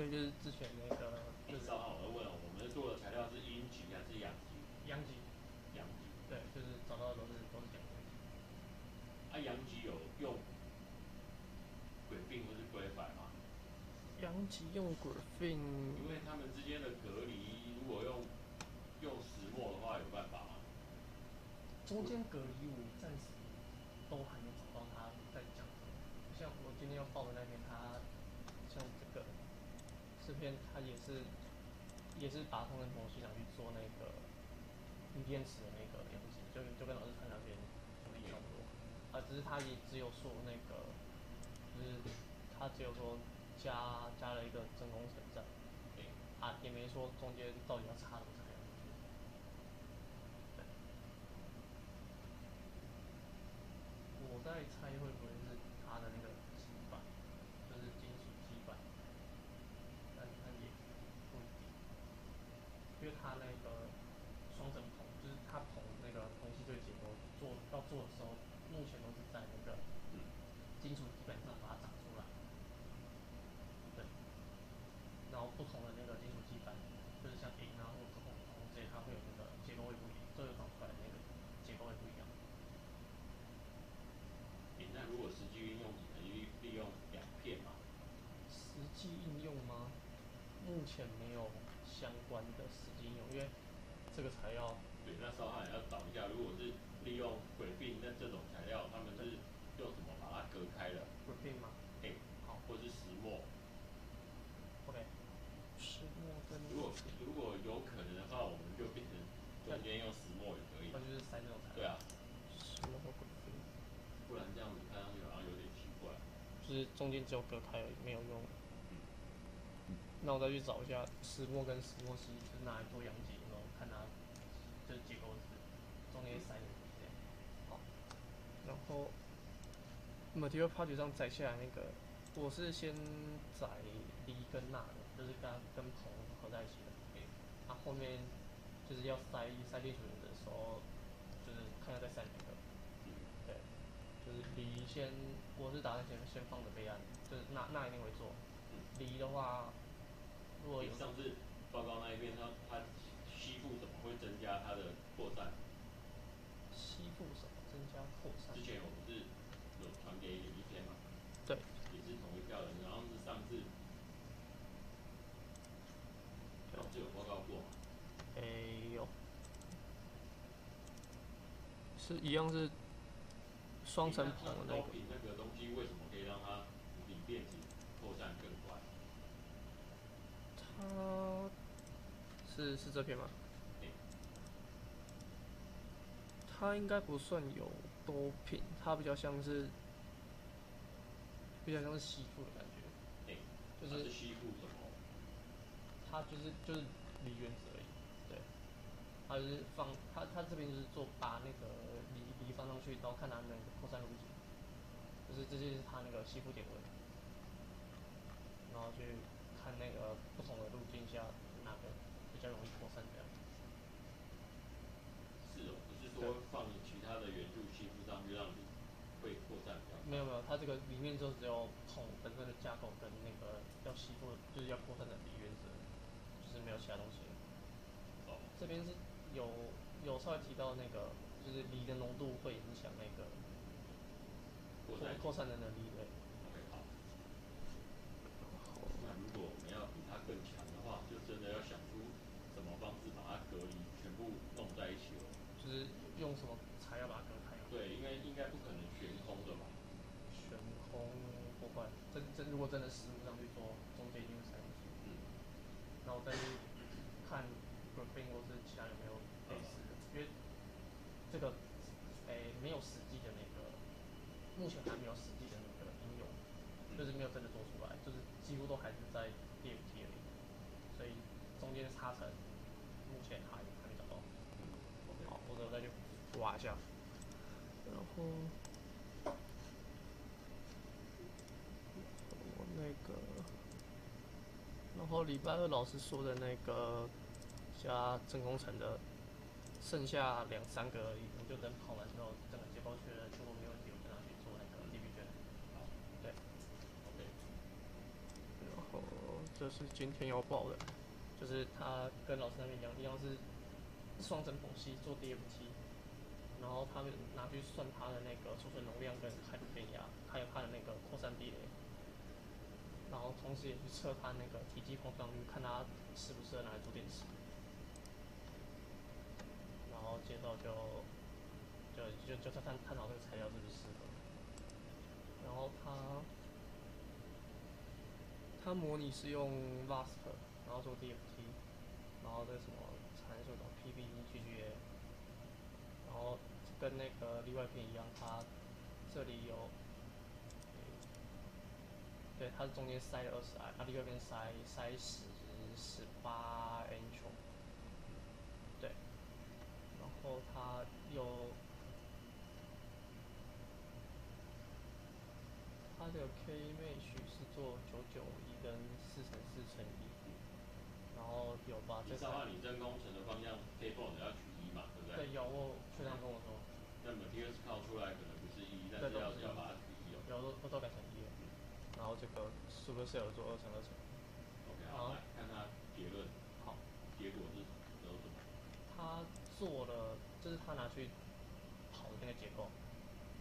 对，就是之前那个就是少汉，我要问了，我们做的材料是阴极还是阳极？阳极，阳极。对，就是找到的都是都是阳极。啊，阳极有用鬼病或是鬼反吗？阳极用 graphene，因为他们之间的隔离，如果用用石墨的话，有办法吗？中间隔离我暂时都还没找到他在讲什么。像我今天要报的那篇，他这篇，他也是也是把同仁模型拿去做那个锂电池的那个样子，就就跟老师看那边说的差不多。啊，只是他也只有说那个，就是他只有说加加了一个真空层在，对，啊，也没说中间到底要插什么材料进去。对，我在猜会不会是它的那个基板，就是金属基板，但但也不一定，因为它那个双层硼，就是它硼那个空气对结构做要做的时候，目前都是在那个金属基板上把它长出来。对，然后不同的那个金属基板，就是像银啊或者锰铜这些，它会有那个结构会不一样，最后长出来的那个结构会不一样。诶，那如果实际运用，可以利用两片嘛？实际应用吗？目前没有相关的实际应用，因为这个材料对，那少汉也要找一下，如果是利用鬼病那这种材料，他们是用什么把它隔开的？graphene 吗？诶，好或是石墨。OK，石墨跟如果如果有可能的话，我们就变成中间用石墨也可以那。就是塞这种材料。对啊，石墨和 graphene，不然这样子看上去好像有点奇怪。就是中间只有隔开而已，没有用。那我再去找一下石墨跟石墨烯是拿来做阳极，然后看它就是结构是中间塞的这样。好，然后 material project 上载下来那个，我是先载锂跟钠的，就是跟跟铜合在一起的。诶，它、后面就是要塞塞进去的时候，就是看要再塞哪个。对，就是锂先，我是打算先先放着备案，就是钠钠一定会做。锂的话，如果有上次报告那一边，它它吸附怎么会增加它的扩散？吸附什么增加扩散？之前我不是有传给你一篇嘛？对，也是同一票人，然后是上次上次有报告过嘛？诶、有，是一样是双层棚的那个。那个东西为什么可以让它锂电池扩散更快？它是是这篇吗？它应该不算有多品，它比较像是比较像是吸附的感觉，就是它是吸附什么？它就是就是离原子而已，对，它就是放它它这边就是做把那个离离放上去，然后看它那个扩散路径，就是这就是它那个吸附点位，然后去看那个不同的路径下哪个比较容易扩散掉。是哦，不是说放其他的元素吸附上去让你会扩散比较？没有没有，它这个里面就只有硼本身的架构跟那个要吸附就是要扩散的锂原子，就是没有其他东西。哦，这边是有有稍微提到那个，就是锂的浓度会影响那个扩扩散的能力对。OK 好。那如果我们要比它更强的话，就真的要想出什么方隔离，全部弄在一起了。就是用什么材料把它隔开嘛？对，应该应该不可能悬空的吧？悬空不会，真真如果真的实物上去做，中间一定会塞东西。嗯，然后再去看 graphene 或是其他有没有类似的，因为这个诶、没有实际的那个，目前还没有实际的那个应用，就是没有真的做出来，就是几乎都还是在电梯而已，所以中间的差层目前还还没找到。好，或者我再去挖一下，然后我那个，然后礼拜二老师说的那个加真空层的，剩下两三个而已，我就等跑完之后，整个结构确认如果没问题，我就拿去做那个 DB 卷。好，对，OK，然后这是今天要报的，就是他跟老师那边一样，一样是双层剖析做 DFT，然后他们拿去算它的那个储存容量跟开度变压，还有它的那个扩散地雷，然后同时也去测它那个体积膨胀率，看它适不适合拿来做电池。然后接着就就就就探探讨这个材料是不是适合。然后它它模拟是用 vast 然后做 DFT，然后这什么参数的 PB、GGA，然后跟那个例外片一样，它这里有，对，它是中间塞了二十 i，它另外片塞塞十十八 a n 对，然后它有。它的 K mesh 是做九九一跟四乘四乘一，然后有把这你上按你真工程的方向 K b o 要取一嘛，对不对？对，有我学长跟我说。那么 T S 靠出来可能不是一，但是要要把它取一哦。有都都改成一了，然后这个是不是有做二乘二乘？OK，好，来看它结论。好。结果是得什么？他做了，就是他拿去跑的那个结构，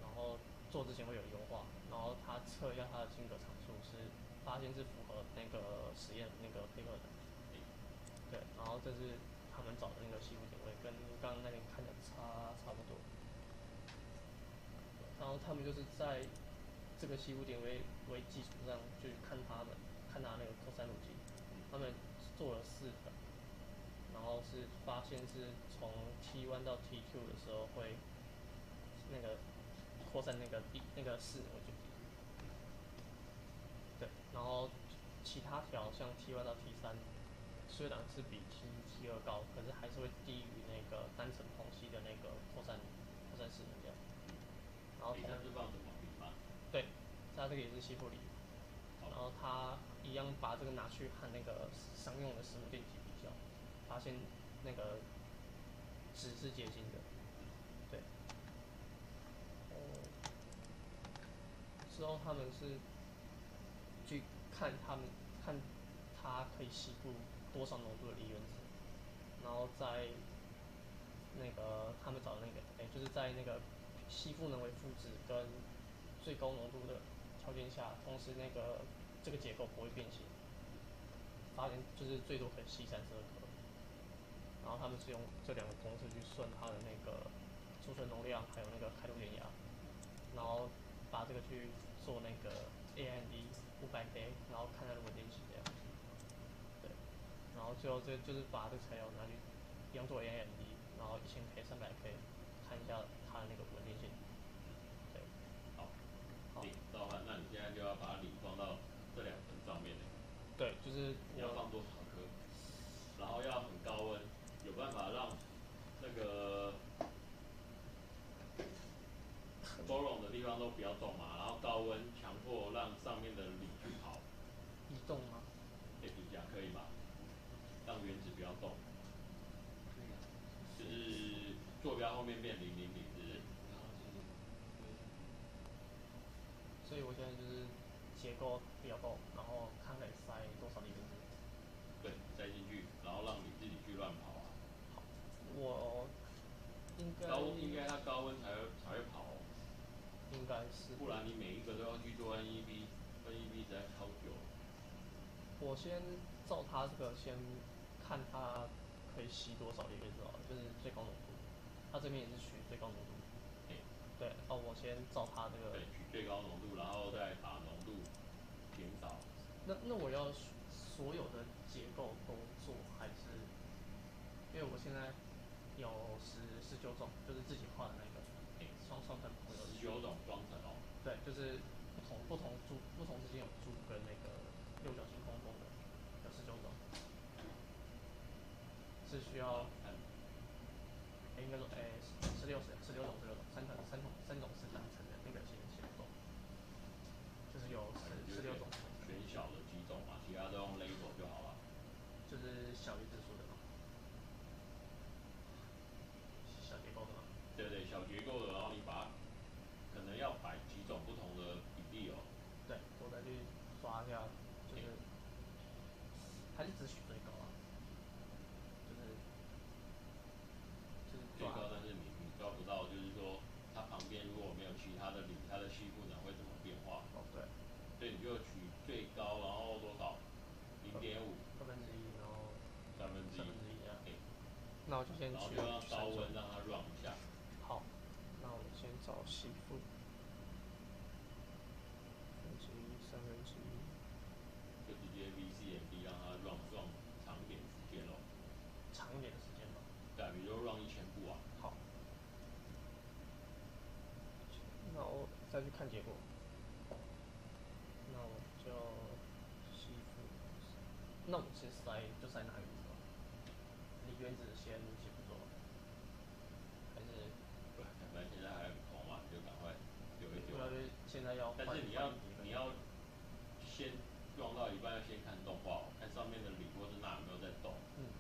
然后做之前会有优化。然后他测一下它的晶格常数是，发现是符合那个实验那个配合的，对，然后这是他们找的那个西部点位，跟刚刚那边看的差差不多。然后他们就是在这个西部点位为基础上去看他们，看他那个扩散路径，他们做了四个，然后是发现是从 T one 到 T two 的时候会那个扩散那个地那个势能。对，然后其他条像 T one 到 T 三，虽然是比 T T 二高，可是还是会低于那个单层虹吸的那个扩散扩散势能量。然后同是放什么对，它这个也是西部里。然后它一样把这个拿去和那个商用的石墨电极比较，发现那个纸是结晶的。对。哦。之后他们是。去看他们看它可以吸附多少浓度的锂原子，然后在那个他们找的那个，哎，就是在那个吸附能为负值跟最高浓度的条件下，同时那个这个结构不会变形，发现就是最多可以吸三十二克。然后他们是用这两个公式去算它的那个储存容量，还有那个开度电压，然后把这个去做那个 AMD。五百 K，然后看它的稳定性，然后最后这就是把这材料拿去用作 AMD，然后一千 K、三百 K，看一下它的那个稳定性，对，好，好，召唤，那你现在就要把锂放到这两层上面对，就是你要放多少颗，然后要很高温，有办法让那个包容的地方都不要动嘛，然后高温强迫让上面的锂去跑。移动吗？可以下可以吧？让原子不要动。就是坐标后面变零零零，是不是所以我现在就是结构不要动，然后看可以塞多少粒原子。对，塞进去，然后让你自己去乱跑啊。好，我应该。高应该它高温才会才会跑。应该是。不然你每一个都要去做 NEB，NEB 实在超久。我先照它这个先看它可以吸多少锂原子，就是最高浓度。它这边也是取最高浓度。对。对，哦，我先照它这个。对，取最高浓度，然后再把浓度减少。那那我要所有的结构都做，还是？因为我现在有十十九种，就是自己画的那个双双层。十九种双层哦。对，就是不同不同柱不同之间有柱跟那个六角形。是需要，应该说，哎，十六十十六种十六种三层三种三种是单层的那个形结构，就是有十十六种。选小的几种嘛，其他都用 label 就好了。就是小于字数的嘛。小结构的嘛。对对，小结构的，然后你把，可能要摆几种不同的比例哦。对，我再去刷一下，就是是只许最高啊，就是就是抓最高，但是你你抓不到，就是说它旁边如果没有其他的里，它的吸附能会怎么变化？哦对，所以你就取最高，然后多少？零点五二分之一，然后三分之三一分之一啊，对，那我就先取然后就让高温让它一下，好，那我先找媳妇。分之一，三分之一，就直接 VCMD 让它 run run 长一点时间咯。长一点的时间吧。对啊，比如说 run 一千步啊，好，那我再去看结果。那我就媳妇，那我先塞就塞哪个原子先先不还是不，反正现在还很空嘛，就赶快丢一丢不。要就现在要但是你要你要先 run 到一半要先看动画哦，看上面的铝或是钠有没有在动。嗯，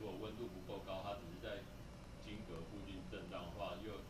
如果温度不够高，它只是在晶格附近震荡的话，又